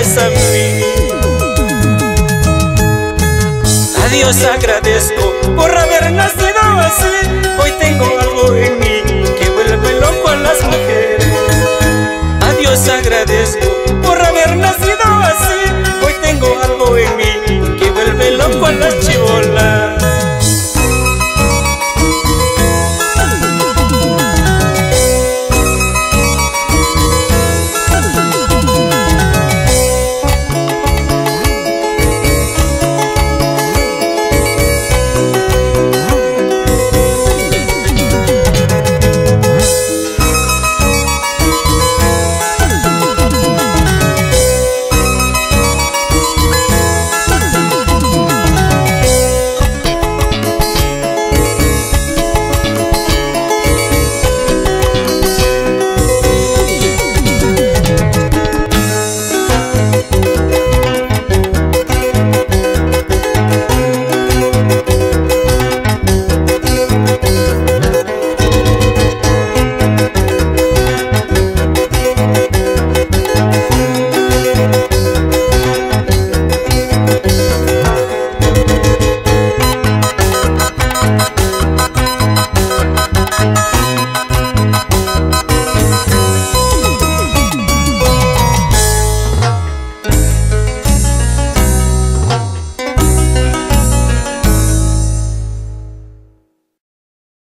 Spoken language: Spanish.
a Dios agradezco por haber nacido así. Hoy tengo algo en mí.